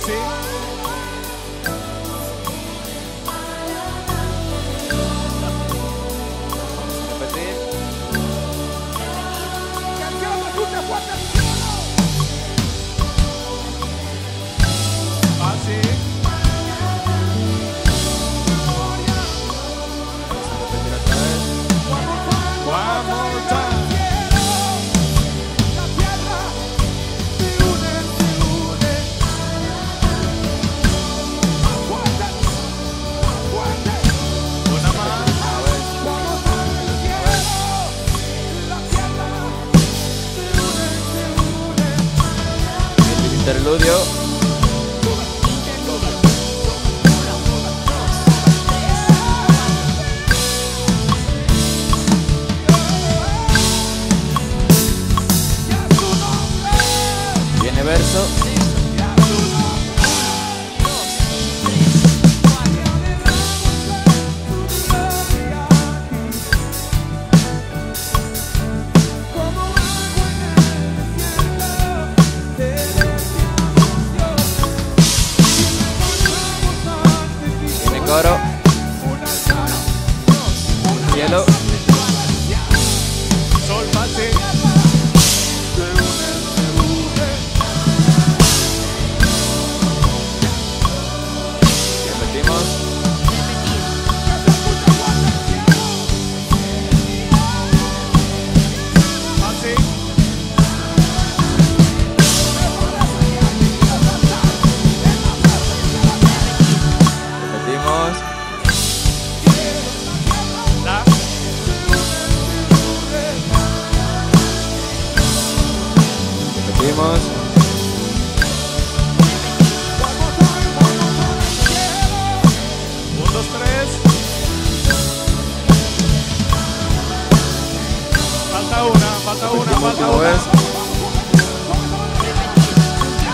Party. Repetir. Cantiamo tutte e quattro. El Coro. Un, dos, tres. Falta una, falta una, Repetimos falta una. vez.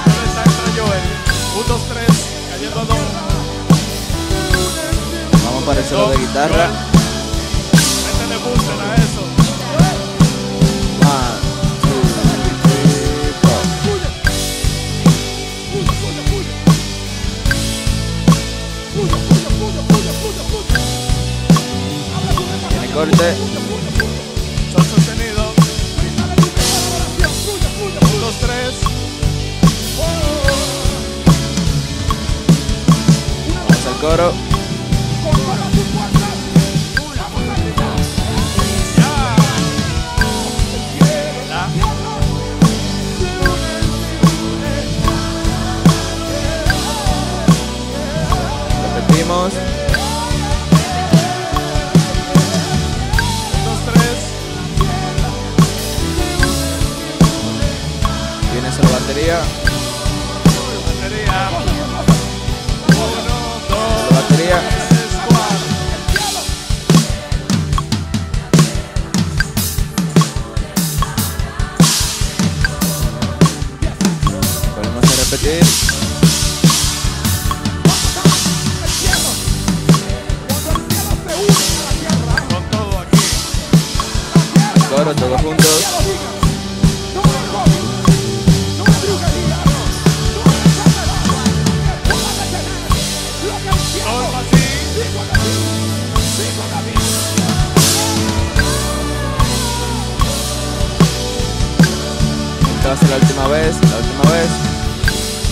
¿Dónde está entra Joel? Un, dos, tres. Cayendo dos. Vamos para el solo de guitarra. Corte. Sol sostenido. Un, dos, tres. Vamos al coro. Repetimos. Batería. Batería. A repetir. Todos juntos. esta va a ser la última vez, la última vez.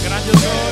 Gracias.